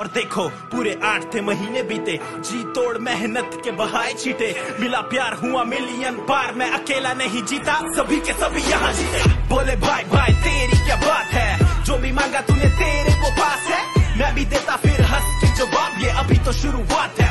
और देखो, पूरे आठ थे महीने बीते। जी तोड़ मेहनत के बहाए चीटे मिला प्यार हुआ मिलियन बार मैं अकेला नहीं जीता। सभी के सभी यहाँ जीते। बोले भाई भाई तेरी क्या बात है? जो भी मांगा तूने तेरे को पास है। मैं भी देता फिर हंस के जवाब। ये अभी तो शुरुआत है।